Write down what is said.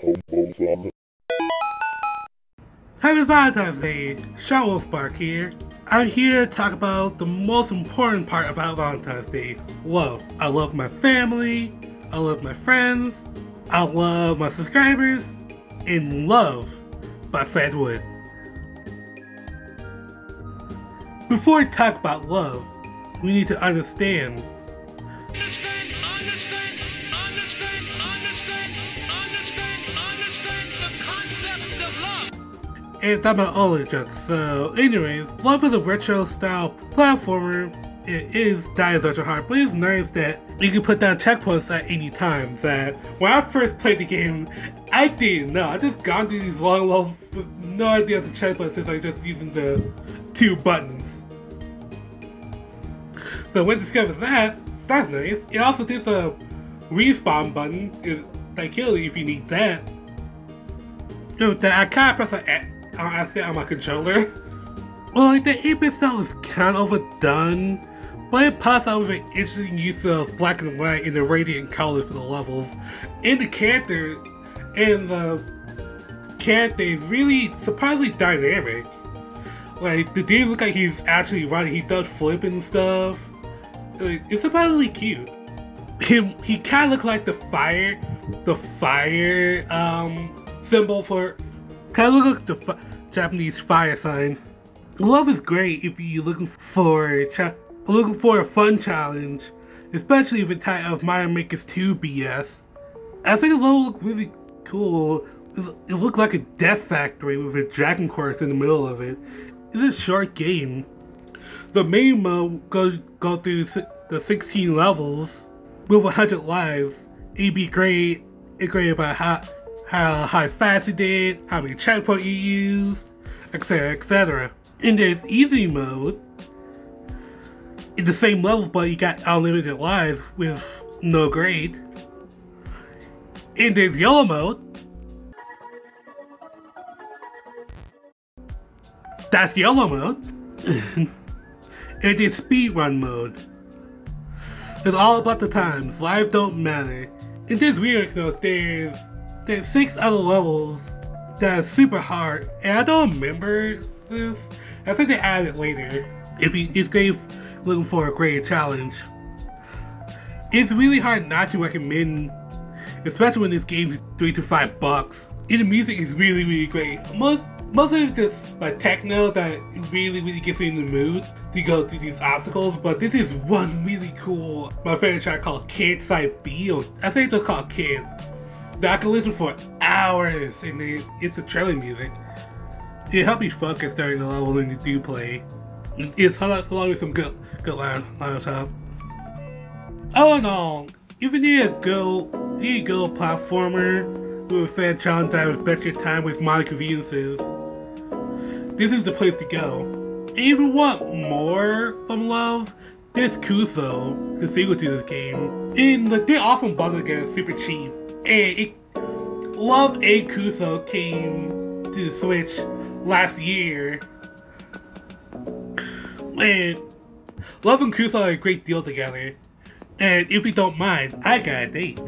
Happy Valentine's Day! Shon Wolfbark here. I'm here to talk about the most important part about Valentine's Day love. I love my family, I love my friends, I love my subscribers, and love by Fred. Before we talk about love, we need to Understand, and that's my only joke. So, anyways, love is a retro style platformer. It is dies ultra hard, but it's nice that you can put down checkpoints at any time. That when I first played the game, I didn't know. I just gone through these long levels with no idea of the checkpoints since I just using the two buttons. But when I discovered that, that's nice. It also gives a respawn button that kill you if you need that. Know, that I kind of press like, eh, I say on my controller. Well, like the 8-bit style is kind of overdone, but it pops out with an interesting use of black and white and the radiant colors for the levels. And the character and the character is really surprisingly dynamic. Like the dude look like he's actually running. He does flip and stuff. Like, it's surprisingly cute. He he kind of look like the fire, the fire um symbol for kind of look like the Japanese fire sign. Love is great if you're looking for a looking for a fun challenge, especially if it's type of Mario Maker's 2 BS. I think the level looked really cool. It it looked like a death factory with a dragon course in the middle of it. It's a short game. The main mode goes go through the 16 levels with 100 lives. It'd be great. It's great about how how how fast you did, how many checkpoints you used, etc. etc. In this easy mode in the same level, but you got unlimited lives with no grade. In this yellow mode. That's yellow mode. and there's speedrun mode. It's all about the times. Lives don't matter. In this weird though, there's there's six other levels that are super hard, and I don't remember this. I think they added it later. If you if they're looking for a great challenge, it's really hard not to recommend, especially when this game's three to five bucks. And the music is really really great. Most most of just like techno that really really gets you in the mood to go through these obstacles. But this is one really cool my favorite track called Kid Side B, or I think it's just called Kid. I can listen for hours, and it, it's the trailing music. It helps you focus during the level when you do play. It's along with some good good line line on top. All in all, if you need a go you need a go platformer with a fan challenge that respects your time with modern conveniences, this is the place to go. And if you want more from Love, there's Kuso, the sequel to this game. And they often bundle get super cheap. It, Love and Kuso came to the Switch last year. And Love and Kuso are a great deal together. And if you don't mind, I got a date.